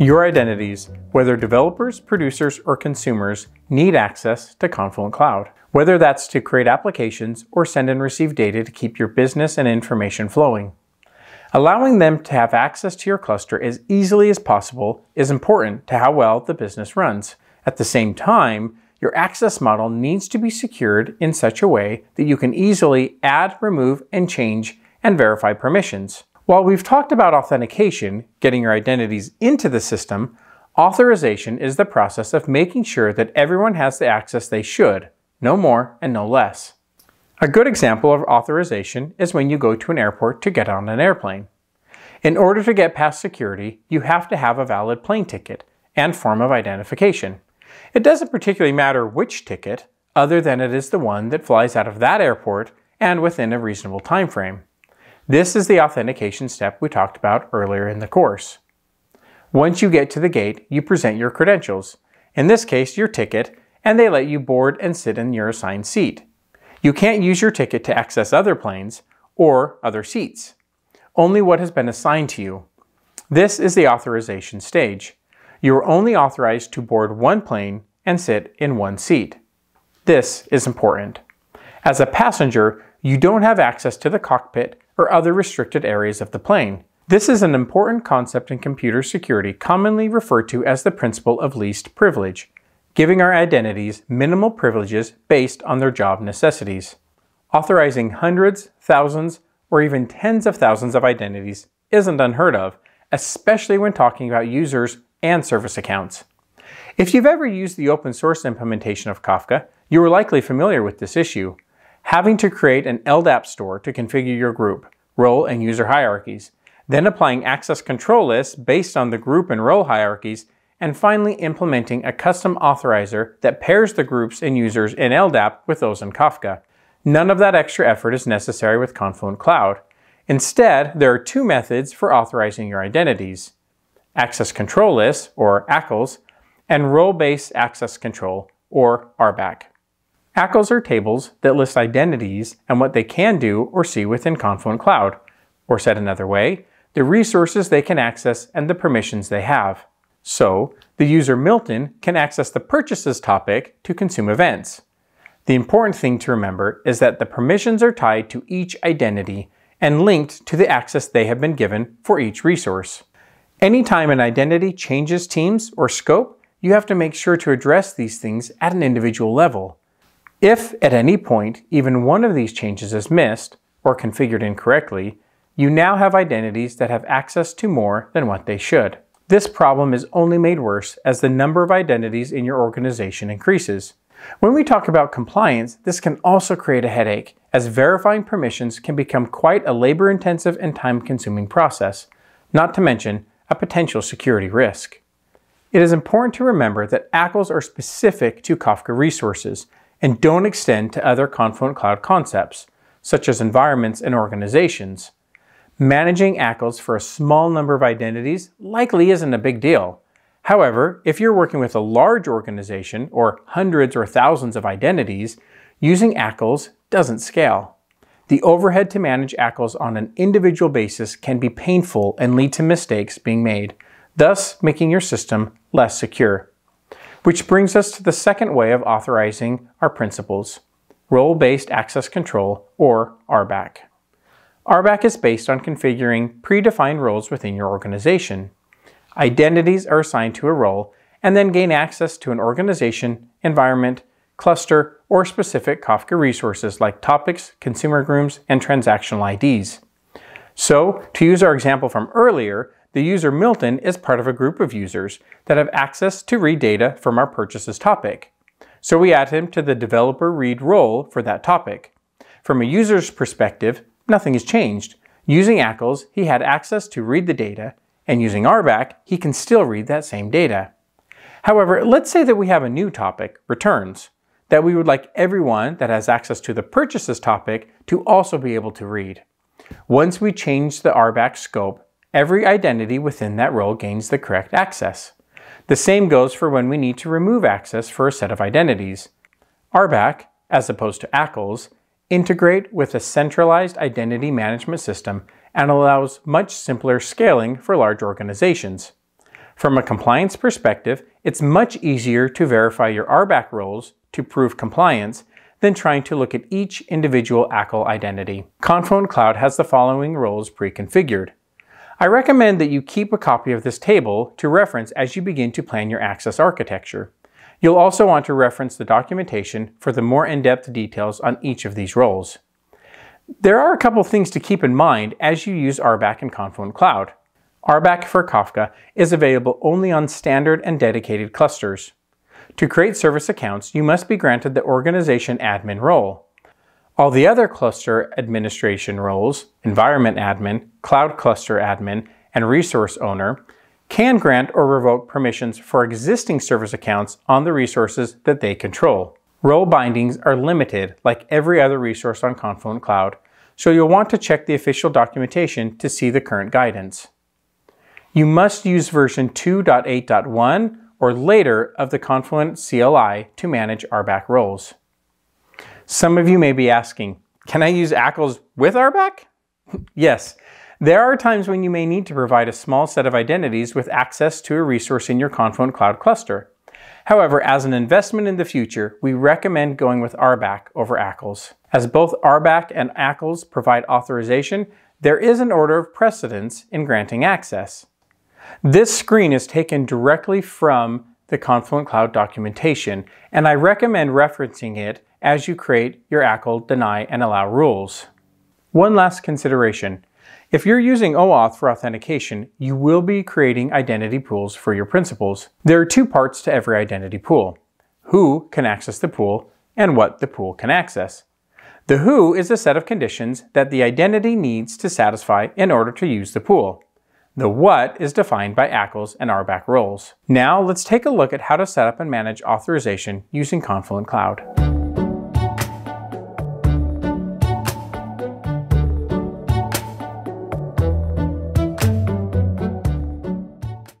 Your identities, whether developers, producers, or consumers, need access to Confluent Cloud. Whether that's to create applications or send and receive data to keep your business and information flowing. Allowing them to have access to your cluster as easily as possible is important to how well the business runs. At the same time, your access model needs to be secured in such a way that you can easily add, remove, and change and verify permissions. While we've talked about authentication, getting your identities into the system, authorization is the process of making sure that everyone has the access they should, no more and no less. A good example of authorization is when you go to an airport to get on an airplane. In order to get past security, you have to have a valid plane ticket and form of identification. It doesn't particularly matter which ticket, other than it is the one that flies out of that airport and within a reasonable time frame. This is the authentication step we talked about earlier in the course. Once you get to the gate, you present your credentials, in this case your ticket, and they let you board and sit in your assigned seat. You can't use your ticket to access other planes or other seats, only what has been assigned to you. This is the authorization stage. You are only authorized to board one plane and sit in one seat. This is important. As a passenger, you don't have access to the cockpit or other restricted areas of the plane. This is an important concept in computer security commonly referred to as the principle of least privilege, giving our identities minimal privileges based on their job necessities. Authorizing hundreds, thousands, or even tens of thousands of identities isn't unheard of, especially when talking about users and service accounts. If you've ever used the open source implementation of Kafka, you are likely familiar with this issue having to create an LDAP store to configure your group, role, and user hierarchies, then applying access control lists based on the group and role hierarchies, and finally implementing a custom authorizer that pairs the groups and users in LDAP with those in Kafka. None of that extra effort is necessary with Confluent Cloud. Instead, there are two methods for authorizing your identities. Access Control Lists, or ACLs, and Role-Based Access Control, or RBAC. ACLs are tables that list identities and what they can do or see within Confluent Cloud, or said another way, the resources they can access and the permissions they have. So, the user Milton can access the purchases topic to consume events. The important thing to remember is that the permissions are tied to each identity and linked to the access they have been given for each resource. Anytime an identity changes teams or scope, you have to make sure to address these things at an individual level. If at any point even one of these changes is missed or configured incorrectly, you now have identities that have access to more than what they should. This problem is only made worse as the number of identities in your organization increases. When we talk about compliance, this can also create a headache, as verifying permissions can become quite a labor intensive and time consuming process, not to mention a potential security risk. It is important to remember that ACLs are specific to Kafka resources and don't extend to other Confluent Cloud concepts, such as environments and organizations. Managing ACLs for a small number of identities likely isn't a big deal. However, if you're working with a large organization or hundreds or thousands of identities, using ACLs doesn't scale. The overhead to manage ACLs on an individual basis can be painful and lead to mistakes being made, thus making your system less secure. Which brings us to the second way of authorizing our principals, role-based access control, or RBAC. RBAC is based on configuring predefined roles within your organization. Identities are assigned to a role and then gain access to an organization, environment, cluster, or specific Kafka resources like topics, consumer groups, and transactional IDs. So, to use our example from earlier, the user Milton is part of a group of users that have access to read data from our purchases topic. So we add him to the developer read role for that topic. From a user's perspective, nothing has changed. Using ACLs, he had access to read the data, and using RBAC, he can still read that same data. However, let's say that we have a new topic, returns, that we would like everyone that has access to the purchases topic to also be able to read. Once we change the RBAC scope, every identity within that role gains the correct access. The same goes for when we need to remove access for a set of identities. RBAC, as opposed to ACLs, integrate with a centralized identity management system and allows much simpler scaling for large organizations. From a compliance perspective, it's much easier to verify your RBAC roles to prove compliance than trying to look at each individual ACL identity. Confluent Cloud has the following roles pre-configured. I recommend that you keep a copy of this table to reference as you begin to plan your access architecture. You'll also want to reference the documentation for the more in-depth details on each of these roles. There are a couple things to keep in mind as you use RBAC in Confluent Cloud. RBAC for Kafka is available only on standard and dedicated clusters. To create service accounts, you must be granted the organization admin role. All the other cluster administration roles, environment admin, cloud cluster admin, and resource owner, can grant or revoke permissions for existing service accounts on the resources that they control. Role bindings are limited like every other resource on Confluent Cloud, so you'll want to check the official documentation to see the current guidance. You must use version 2.8.1 or later of the Confluent CLI to manage RBAC roles. Some of you may be asking, can I use ACLs with RBAC? yes, there are times when you may need to provide a small set of identities with access to a resource in your Confluent Cloud cluster. However, as an investment in the future, we recommend going with RBAC over ACLs. As both RBAC and ACLs provide authorization, there is an order of precedence in granting access. This screen is taken directly from the Confluent Cloud documentation, and I recommend referencing it as you create your ACL deny and allow rules. One last consideration. If you're using OAuth for authentication, you will be creating identity pools for your principals. There are two parts to every identity pool. Who can access the pool and what the pool can access. The who is a set of conditions that the identity needs to satisfy in order to use the pool. The what is defined by ACLs and RBAC roles. Now let's take a look at how to set up and manage authorization using Confluent Cloud.